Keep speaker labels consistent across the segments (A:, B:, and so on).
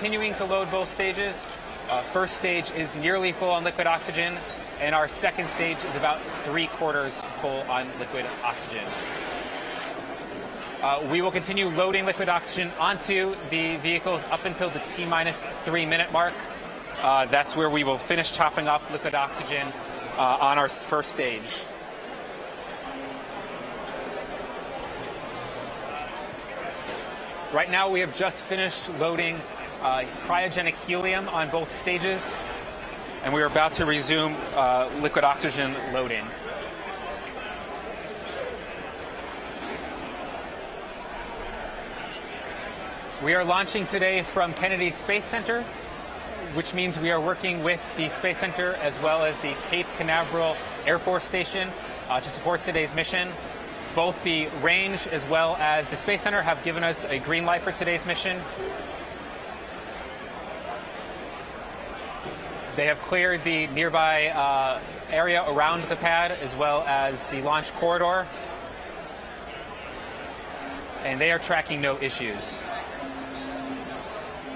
A: continuing to load both stages. Uh, first stage is nearly full on liquid oxygen, and our second stage is about three quarters full on liquid oxygen. Uh, we will continue loading liquid oxygen onto the vehicles up until the T minus three minute mark. Uh, that's where we will finish topping off liquid oxygen uh, on our first stage. Right now, we have just finished loading uh, cryogenic helium on both stages, and we are about to resume uh, liquid oxygen loading. We are launching today from Kennedy Space Center, which means we are working with the Space Center as well as the Cape Canaveral Air Force Station uh, to support today's mission. Both the range as well as the Space Center have given us a green light for today's mission. They have cleared the nearby uh, area around the pad as well as the launch corridor. And they are tracking no issues.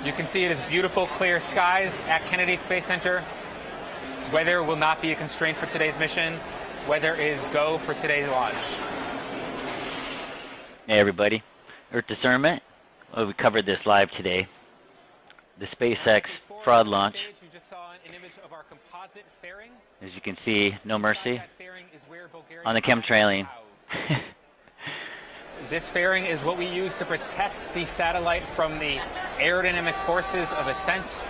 A: You can see it is beautiful, clear skies at Kennedy Space Center. Weather will not be a constraint for today's mission. Weather is go for today's launch.
B: Hey everybody, Earth Discernment. Well, we covered this live today. The SpaceX fraud launch. As you can see, no mercy on the chemtrailing.
A: This fairing is what we use to protect the satellite from the aerodynamic forces of ascent.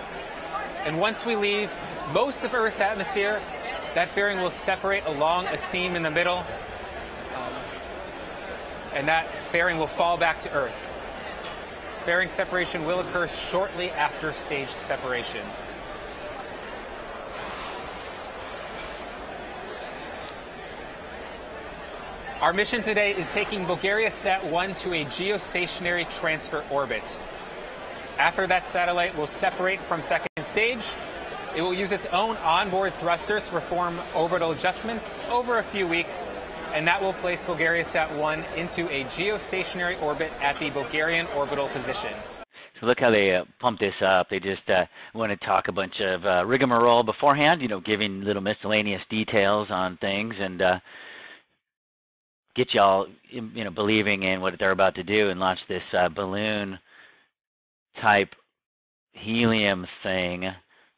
A: And once we leave most of Earth's atmosphere, that fairing will separate along a seam in the middle, um, and that fairing will fall back to Earth. Fairing separation will occur shortly after stage separation. Our mission today is taking Bulgaria Sat 1 to a geostationary transfer orbit. After that satellite will separate from second stage, it will use its own onboard thrusters to perform orbital adjustments over a few weeks, and that will place Bulgaria Sat 1 into a geostationary orbit at the Bulgarian orbital position.
B: So look how they uh, pump this up. They just uh, want to talk a bunch of uh, rigmarole beforehand, you know, giving little miscellaneous details on things, and uh, get y'all you know believing in what they're about to do and launch this uh, balloon type helium thing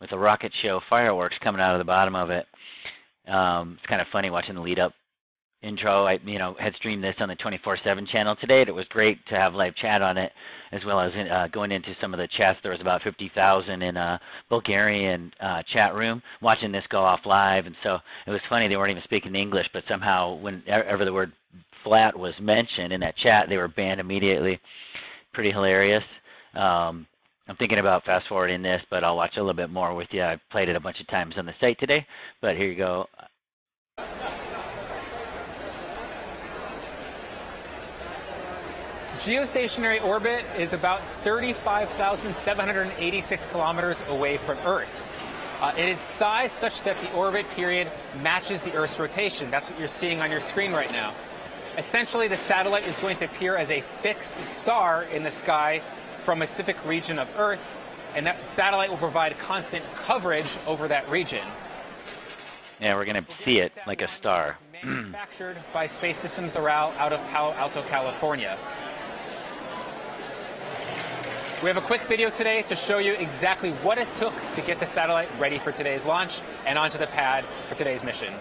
B: with a rocket show fireworks coming out of the bottom of it. Um, it's kind of funny watching the lead up intro. I you know had streamed this on the 24/7 channel today. And it was great to have live chat on it, as well as in, uh, going into some of the chats. There was about 50,000 in a Bulgarian uh, chat room watching this go off live, and so it was funny. They weren't even speaking English, but somehow whenever the word flat was mentioned in that chat, they were banned immediately. Pretty hilarious. Um, I'm thinking about fast forwarding this, but I'll watch a little bit more with you. I played it a bunch of times on the site today, but here you go.
A: Geostationary orbit is about 35,786 kilometers away from Earth. Uh, it is sized such that the orbit period matches the Earth's rotation. That's what you're seeing on your screen right now. Essentially, the satellite is going to appear as a fixed star in the sky from a specific region of Earth, and that satellite will provide constant coverage over that region.
B: Yeah, we're going to see it like a star.
A: Manufactured by Space Systems Loral out of Palo Alto, California. We have a quick video today to show you exactly what it took to get the satellite ready for today's launch and onto the pad for today's mission.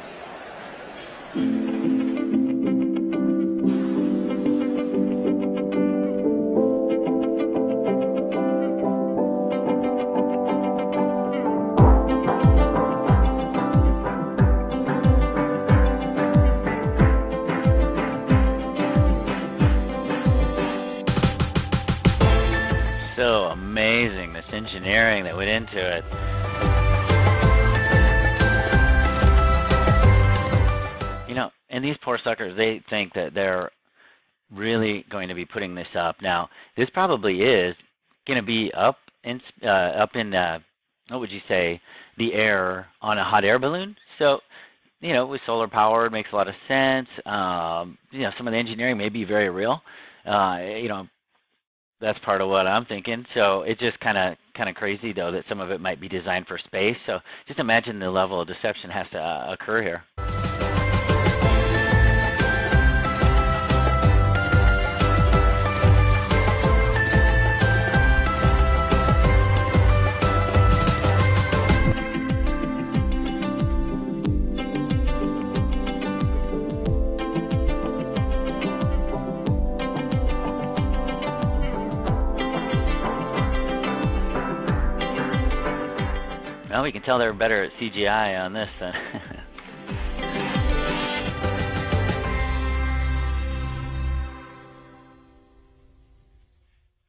B: Engineering that went into it. You know, and these poor suckers, they think that they're really going to be putting this up. Now, this probably is going to be up in uh, up in uh, what would you say the air on a hot air balloon. So, you know, with solar power, it makes a lot of sense. Um, you know, some of the engineering may be very real. Uh, you know, That's part of what I'm thinking. So it's just kind of kind of crazy though that some of it might be designed for space. So just imagine the level of deception has to uh, occur here. We can tell they're better at CGI on this than. Uh,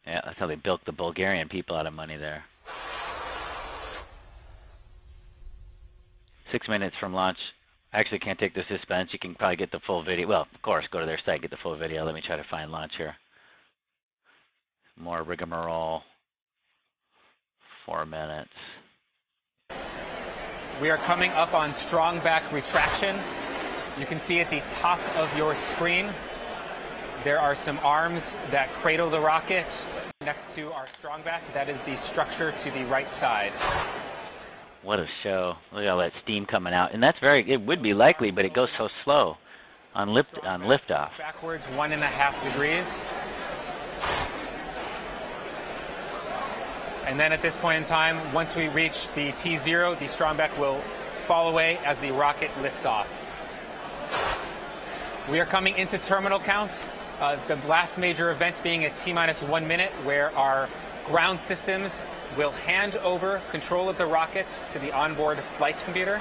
B: yeah, that's how they bilked the Bulgarian people out of money there. Six minutes from launch. I actually can't take the suspense. You can probably get the full video. Well, of course, go to their site, get the full video. Let me try to find launch here. More rigmarole. Four minutes.
A: We are coming up on strong back retraction. You can see at the top of your screen, there are some arms that cradle the rocket next to our strong back. That is the structure to the right side.
B: What a show. Look at all that steam coming out. And that's very, it would be likely, but it goes so slow on lift on liftoff.
A: Backwards one and a half degrees. And then at this point in time, once we reach the T0, the Strongback will fall away as the rocket lifts off. We are coming into terminal count. Uh, the last major event being at T minus one minute, where our ground systems will hand over control of the rocket to the onboard flight computer.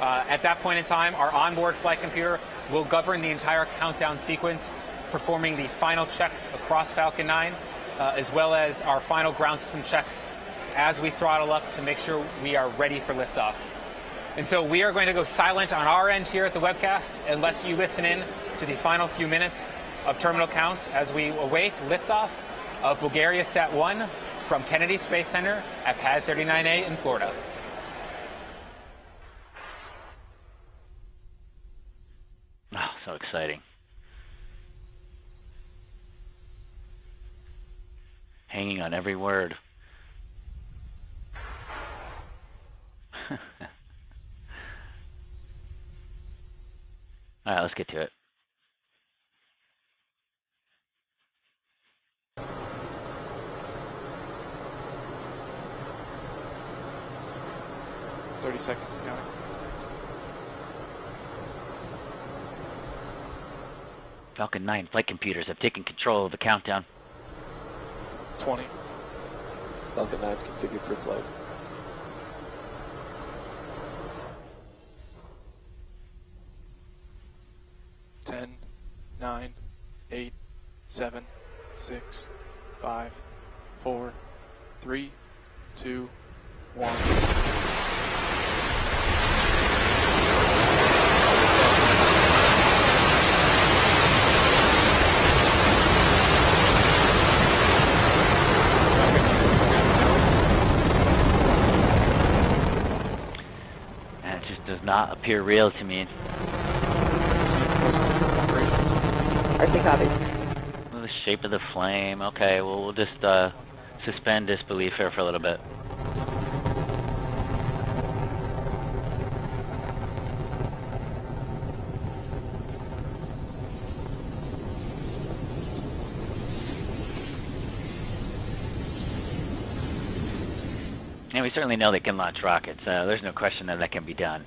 A: Uh, at that point in time, our onboard flight computer will govern the entire countdown sequence, performing the final checks across Falcon 9 uh, as well as our final ground system checks as we throttle up to make sure we are ready for liftoff. And so we are going to go silent on our end here at the webcast unless you listen in to the final few minutes of terminal counts as we await liftoff of Bulgaria Sat 1 from Kennedy Space Center at Pad 39A in Florida.
B: Oh, so exciting. On every word. All right, let's get to it.
C: Thirty seconds counting.
B: Falcon 9 flight computers have taken control of the countdown.
C: 20. Falcon 9 is configured for flight. Ten, nine, eight, seven, six, five, four, three, two, one.
B: Not appear real to me.
D: RC copies.
B: The shape of the flame. Okay, well, we'll just uh, suspend disbelief here for a little bit. And we certainly know they can launch rockets. Uh, there's no question that that can be done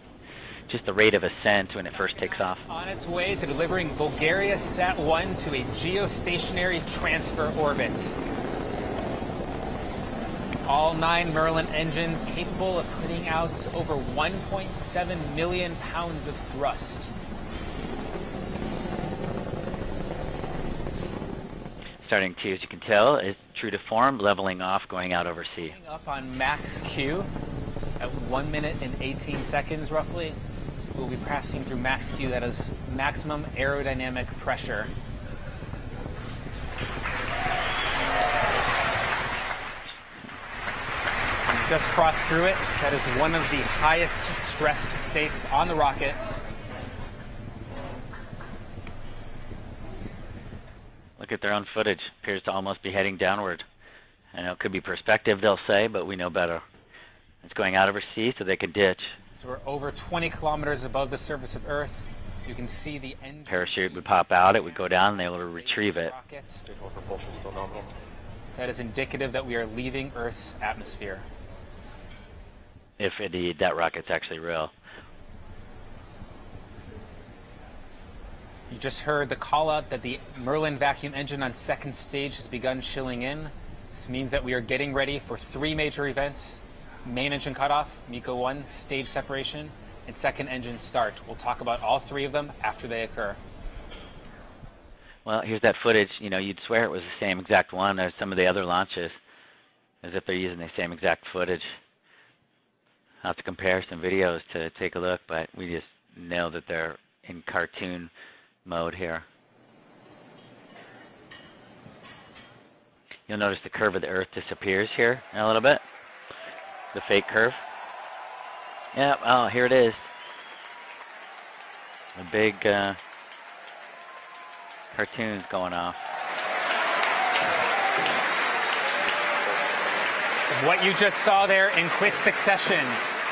B: just the rate of ascent when it first takes off.
A: On its way to delivering Bulgaria Sat-1 to a geostationary transfer orbit. All nine Merlin engines capable of putting out over 1.7 million pounds of thrust.
B: Starting to, as you can tell, is true to form, leveling off, going out over sea.
A: Up on max Q at 1 minute and 18 seconds roughly we'll be passing through max Q, that is maximum aerodynamic pressure. just crossed through it. That is one of the highest stressed states on the rocket.
B: Look at their own footage. Appears to almost be heading downward. I know it could be perspective, they'll say, but we know better. It's going out over sea so they can ditch.
A: So we're over 20 kilometers above the surface of Earth. You can see the engine.
B: Parachute would pop out, it would go down, and they would retrieve it.
A: Rocket.
C: Signal propulsion still nominal.
A: That is indicative that we are leaving Earth's atmosphere.
B: If indeed that rocket's actually real.
A: You just heard the call out that the Merlin vacuum engine on second stage has begun chilling in. This means that we are getting ready for three major events main engine cutoff, MECO 1, stage separation, and second engine start. We'll talk about all three of them after they occur.
B: Well, here's that footage. You know, you'd swear it was the same exact one as some of the other launches, as if they're using the same exact footage. I'll have to compare some videos to take a look, but we just know that they're in cartoon mode here. You'll notice the curve of the Earth disappears here a little bit. The fake curve. Yep, oh, here it is. The big uh, cartoons going off.
A: What you just saw there in quick succession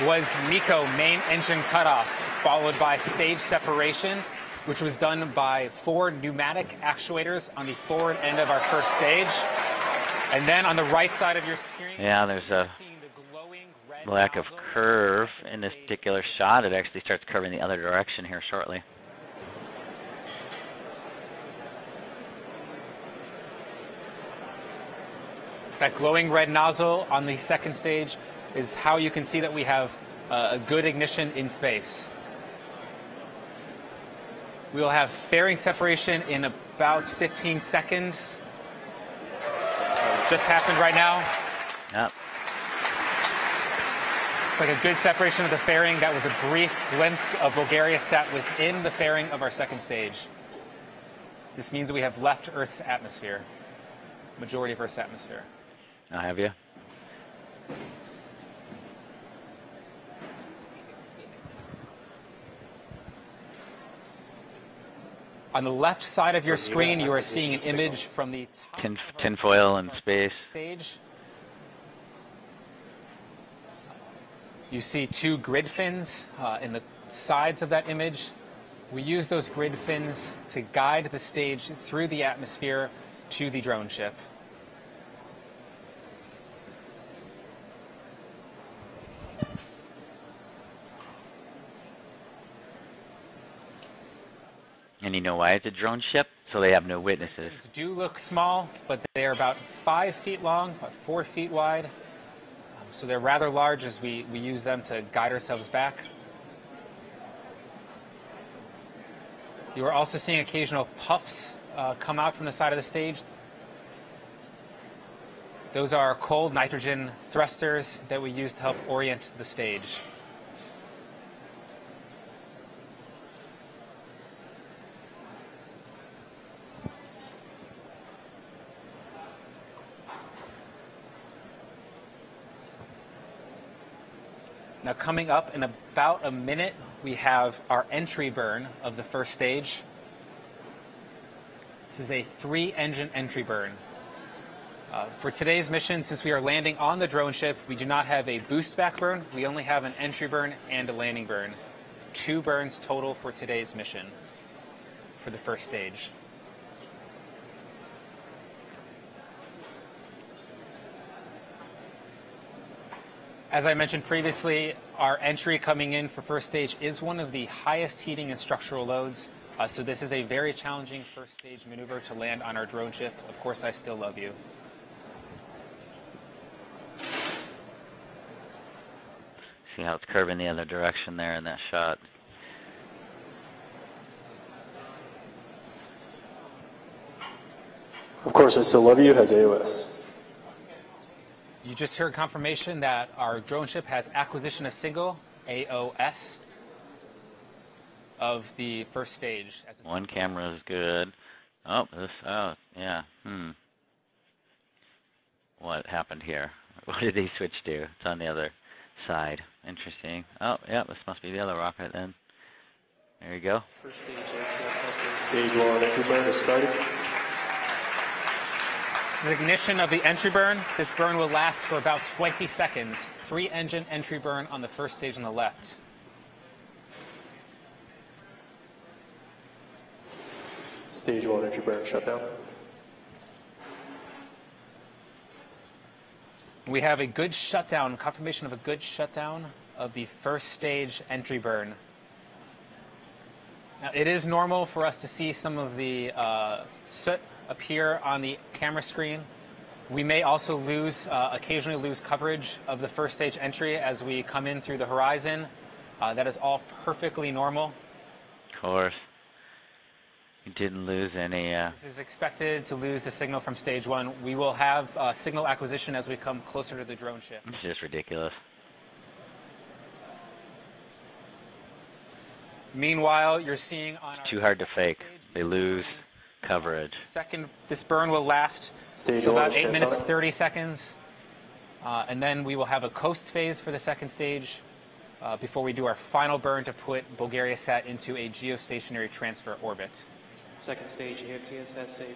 A: was MECO main engine cutoff, followed by stage separation, which was done by four pneumatic actuators on the forward end of our first stage. And then on the right side of your screen,
B: Yeah, there's a
A: you're seeing the glowing red
B: lack of
A: nozzle on the
B: curve in this particular shot. It actually starts curving the other direction here shortly.
A: That glowing red nozzle on the second stage is how you can see that we have uh, a good ignition in space. We will have fairing separation in about 15 seconds. Just happened right now.
B: Yep.
A: It's like a good separation of the fairing. That was a brief glimpse of Bulgaria sat within the fairing of our second stage. This means we have left Earth's atmosphere, majority of Earth's atmosphere.
B: I'll have you.
A: On the left side of your screen, you are seeing an image from the top
B: tinfoil in
A: our
B: space.
A: stage. You see two grid fins uh, in the sides of that image. We use those grid fins to guide the stage through the atmosphere to the drone ship.
B: And you know why it's a drone ship? So they have no witnesses.
A: These do look small, but they are about five feet long, about four feet wide. So they're rather large as we, we use them to guide ourselves back. You are also seeing occasional puffs uh, come out from the side of the stage. Those are cold nitrogen thrusters that we use to help orient the stage. Now, coming up in about a minute, we have our entry burn of the first stage. This is a three engine entry burn. Uh, for today's mission, since we are landing on the drone ship, we do not have a boost back burn. We only have an entry burn and a landing burn. Two burns total for today's mission for the first stage. As I mentioned previously, our entry coming in for first stage is one of the highest heating and structural loads. Uh, so this is a very challenging first stage maneuver to land on our drone ship. Of course, I still love you.
B: See how it's curving the other direction there in that shot.
C: Of course, I still love you has AOS.
A: You just heard confirmation that our drone ship has acquisition of single AOS of the first stage. As it's
B: One camera is good. Oh, this, oh, yeah, hmm. What happened here? What did they switch to? It's on the other side. Interesting. Oh, yeah, this must be the other rocket then. There you go.
C: Stage one entry burn is starting.
A: This is ignition of the entry burn. This burn will last for about 20 seconds. Three engine entry burn on the first stage on the left.
C: Stage one entry burn shutdown.
A: We have a good shutdown, confirmation of a good shutdown of the first stage entry burn. Now, it is normal for us to see some of the uh, soot appear on the camera screen. We may also lose, uh, occasionally lose coverage of the first stage entry as we come in through the horizon. Uh, that is all perfectly normal.
B: Of course. You didn't lose any. Uh,
A: This is expected to lose the signal from stage one. We will have uh, signal acquisition as we come closer to the drone ship.
B: it's just ridiculous.
A: Meanwhile, you're seeing on our
B: Too hard to fake.
A: stage,
B: They lose coverage.
A: Second, this burn will last
C: Stage
A: to about eight
C: stance
A: minutes
C: on it.
A: 30 seconds, uh, and then we will have a coast phase for the second stage uh, before we do our final burn to put Bulgaria Sat into a geostationary transfer orbit.
E: Second stage, air TSS stage.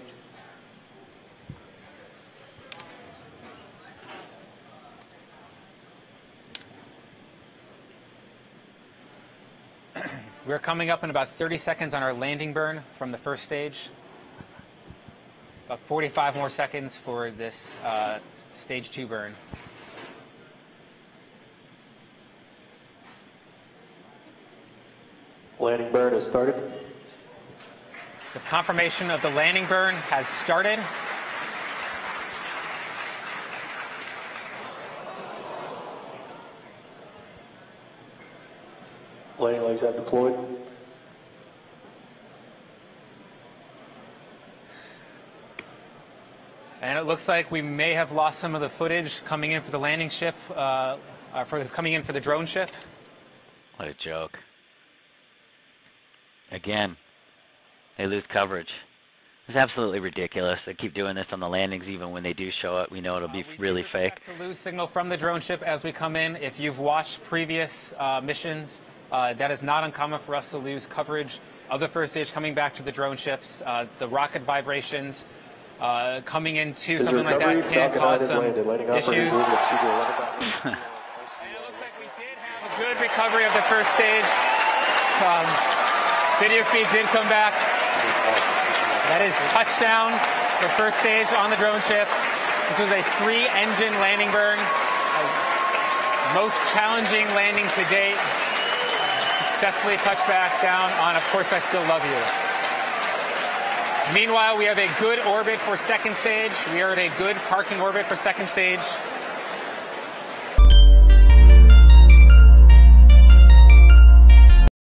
A: We're coming up in about 30 seconds on our landing burn from the first stage. About 45 more seconds for this uh, stage two burn.
C: Landing burn has started.
A: The confirmation of the landing burn has started.
C: Landing legs have deployed.
A: It looks like we may have lost some of the footage coming in for the landing ship, uh, uh, for the, coming in for the drone ship.
B: What a joke. Again, they lose coverage. It's absolutely ridiculous. They keep doing this on the landings even when they do show it. We know it'll be
A: Uh,
B: really fake.
A: To lose signal from the drone ship as we come in. If you've watched previous uh, missions, uh, that is not uncommon for us to lose coverage of the first stage coming back to the drone ships. Uh, the rocket vibrations uh, coming into
C: Is
A: something like that can cause some
C: landed.
A: Issues.
C: moving to procedure 11 back.
A: And it looks like we did have a good recovery of the first stage. Um, video feed did come back. That is touchdown for first stage on the drone ship. This was a three-engine landing burn. Most challenging landing to date. Successfully touched back down on Of Course I Still Love You. Meanwhile, we have a good orbit for second stage. We are at a good parking orbit for second stage.